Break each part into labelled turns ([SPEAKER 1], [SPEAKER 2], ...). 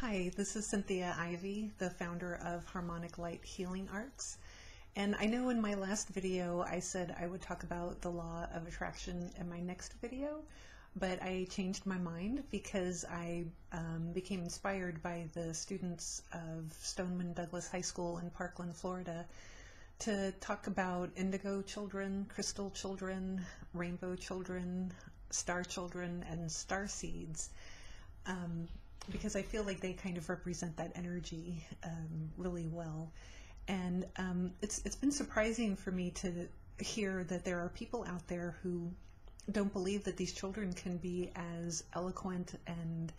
[SPEAKER 1] Hi, this is Cynthia Ivey, the founder of Harmonic Light Healing Arts. And I know in my last video I said I would talk about the law of attraction in my next video, but I changed my mind because I um, became inspired by the students of Stoneman Douglas High School in Parkland, Florida, to talk about indigo children, crystal children, rainbow children, star children, and star seeds. Um, because I feel like they kind of represent that energy um, really well. And um, it's it's been surprising for me to hear that there are people out there who don't believe that these children can be as eloquent and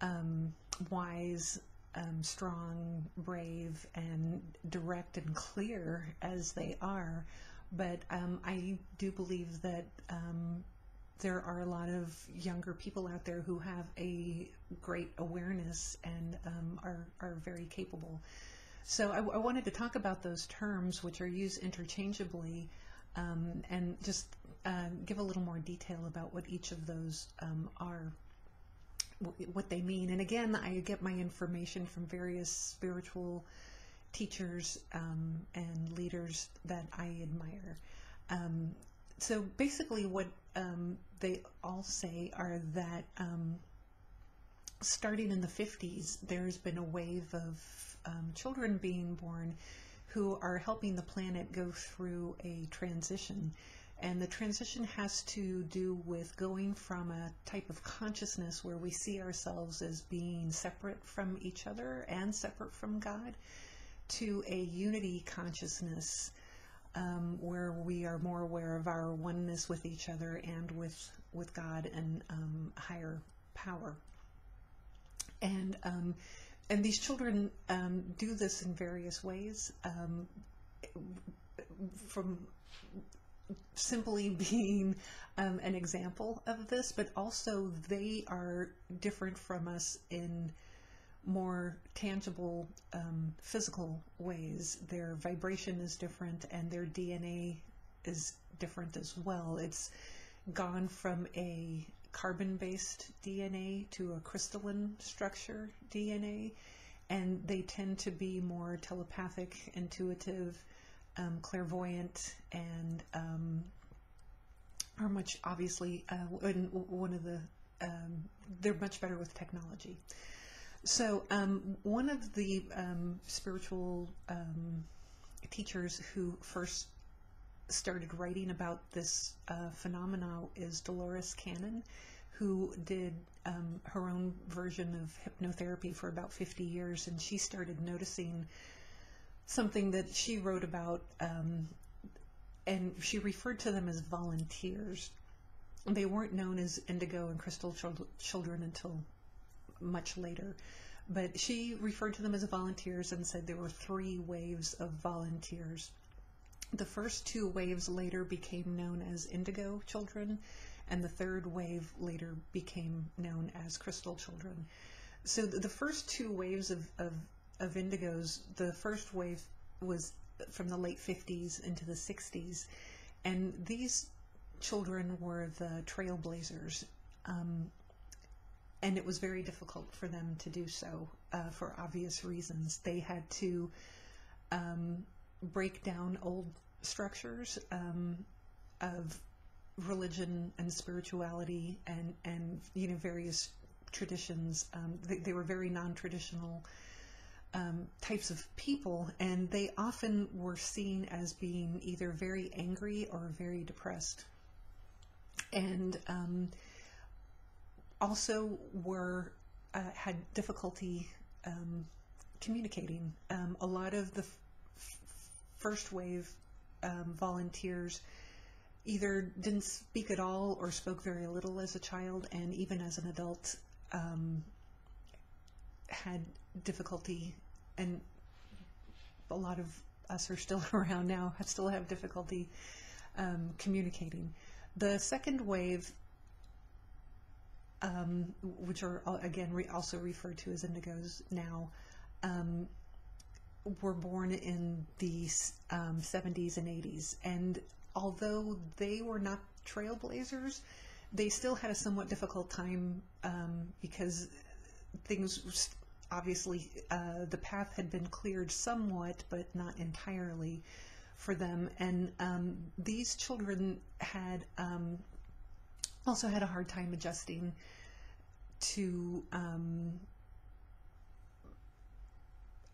[SPEAKER 1] um, wise, um, strong, brave, and direct and clear as they are. But um, I do believe that um, there are a lot of younger people out there who have a great awareness and um, are, are very capable. So I, I, wanted to talk about those terms which are used interchangeably um, and just uh, give a little more detail about what each of those um, are, what they mean. And again, I get my information from various spiritual teachers um, and leaders that I admire. Um, so basically what um, they all say are that um, starting in the 50s, there's been a wave of um, children being born who are helping the planet go through a transition. And the transition has to do with going from a type of consciousness where we see ourselves as being separate from each other and separate from God to a unity consciousness um, where we are more aware of our oneness with each other and with with God and um, higher power. And um, and these children um, do this in various ways, um, from simply being an example of this, but also they are different from us in more tangible um, physical ways. Their vibration is different and their DNA is different as well. It's gone from a carbon-based DNA to a crystalline structure DNA and they tend to be more telepathic, intuitive, um, clairvoyant, and um, are much obviously uh, one of the um, they're much better with technology. So um, one of the um, spiritual um, teachers who first started writing about this uh, is Dolores Cannon, who did um, her own version of hypnotherapy for about 50 years, and she started noticing something that she wrote about, um, and she referred to them as volunteers. They weren't known as indigo and crystal children until much later. But she referred to them as volunteers and said there were three waves of volunteers. The first two waves later became known as indigo children, and the third wave later became known as crystal children. So the first two waves of, of, of indigos, the first wave was from the late 50s into the 60s, and these children were the trailblazers. Um, and it was very difficult for them to do so uh, for obvious reasons. They had to um, break down old structures um, of religion and spirituality and, and you know various traditions. Um, they, they, were very non-traditional um, types of people, and they often were seen as being either very angry or very depressed. And um, also were uh, had difficulty um, communicating. Um, a lot of the first wave um, volunteers either didn't speak at all or spoke very little as a child, and even as an adult um, had difficulty. And a lot of us are still around now, still have difficulty um, communicating. The second wave um, which are again re also referred to as indigos now, um, were born in the um, 70s and 80s. And although they were not trailblazers, they still had a somewhat difficult time um, because things obviously uh, the path had been cleared somewhat, but not entirely for them. And um, these children had um, also had a hard time adjusting to um,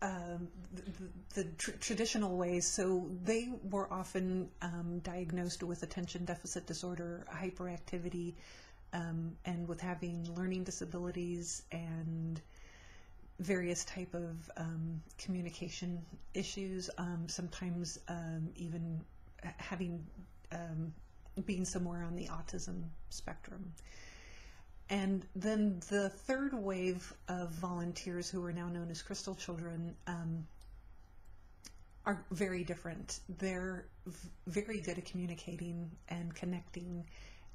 [SPEAKER 1] um, the, the tr- traditional ways. So they were often um, diagnosed with attention deficit disorder, hyperactivity, um, and with having learning disabilities and various type of um, communication issues. Um, sometimes um, even having being somewhere on the autism spectrum. And then the third wave of volunteers who are now known as Crystal Children um, are very different. They're very good at communicating and connecting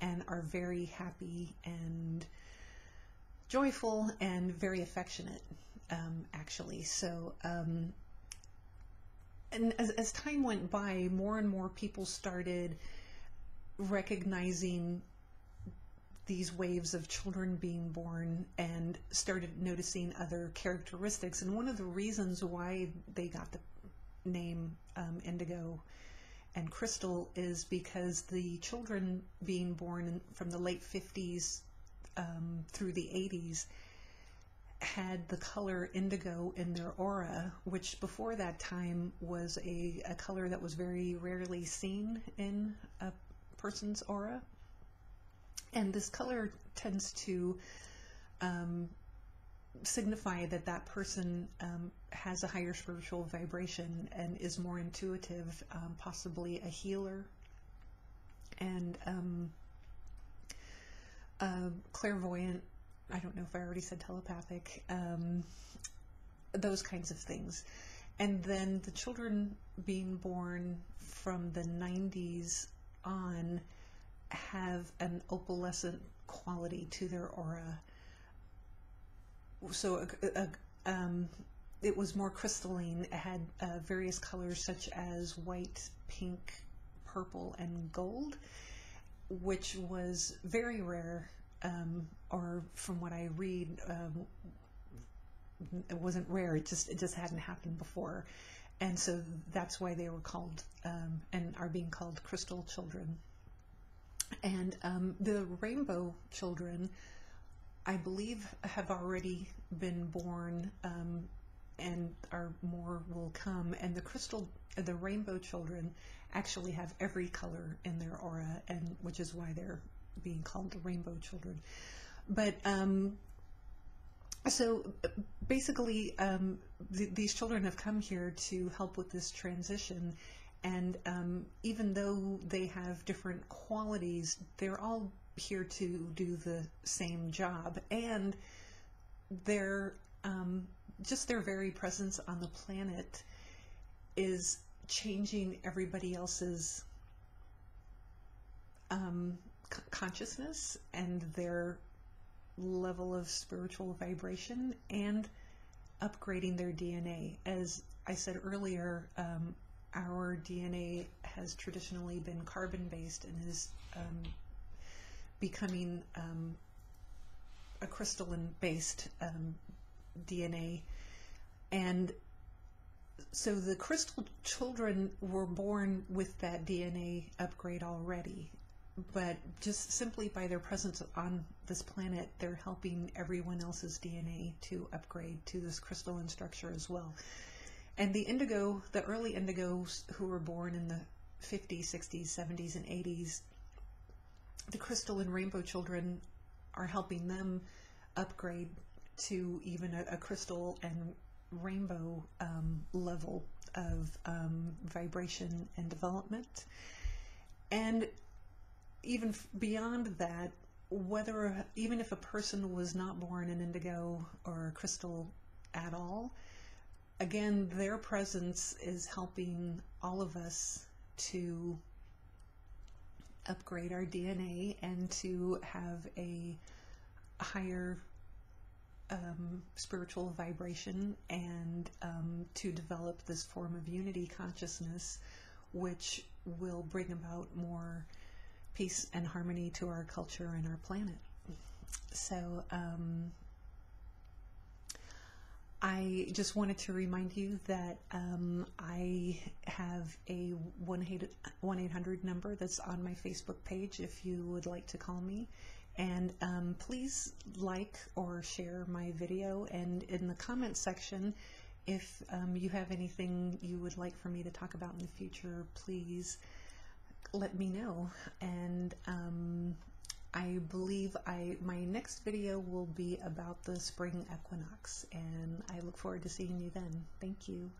[SPEAKER 1] and are very happy and joyful and very affectionate, um, actually. So, um, and as, as time went by, more and more people started recognizing these waves of children being born and started noticing other characteristics. And one of the reasons why they got the name um, Indigo and Crystal is because the children being born from the late 50s um, through the 80s had the color indigo in their aura, which before that time was a, a color that was very rarely seen in a person's aura. And this color tends to um, signify that that person um, has a higher spiritual vibration and is more intuitive, um, possibly a healer, and uh, clairvoyant. I don't know if I already said telepathic. Um, those kinds of things. And then the children being born from the 90s on have an opalescent quality to their aura. So a, a, um, it was more crystalline. It had uh, various colors such as white, pink, purple, and gold, which was very rare, um, or from what I read, um, it wasn't rare. It just it just hadn't happened before, and so that's why they were called um, and are being called crystal children. And um, the rainbow children, I believe, have already been born, um, and are more will come. And the crystal, the rainbow children, actually have every color in their aura, and which is why they're being called the rainbow children. But um, so basically, um, th- these children have come here to help with this transition and um, even though they have different qualities, they're all here to do the same job. And their um, just their very presence on the planet is changing everybody else's um, consciousness and their level of spiritual vibration and upgrading their DNA. As I said earlier, um, our DNA has traditionally been carbon based and is um, becoming um, a crystalline based um, DNA. And so the crystal children were born with that DNA upgrade already. But just simply by their presence on this planet, they're helping everyone else's DNA to upgrade to this crystalline structure as well. And the indigo, the early indigos who were born in the 50s, 60s, 70s, and 80s, the crystal and rainbow children are helping them upgrade to even a, a crystal and rainbow um, level of um, vibration and development. And even beyond that, whether even if a person was not born an indigo or crystal at all, again, their presence is helping all of us to upgrade our DNA and to have a higher um, spiritual vibration and um, to develop this form of unity consciousness, which will bring about more peace and harmony to our culture and our planet. So, um, I just wanted to remind you that um, I have a 1 800 number that's on my Facebook page if you would like to call me. And um, please like or share my video. And in the comment section, if um, you have anything you would like for me to talk about in the future, please let me know. And um, I believe I my next video will be about the spring equinox, and I look forward to seeing you then. Thank you.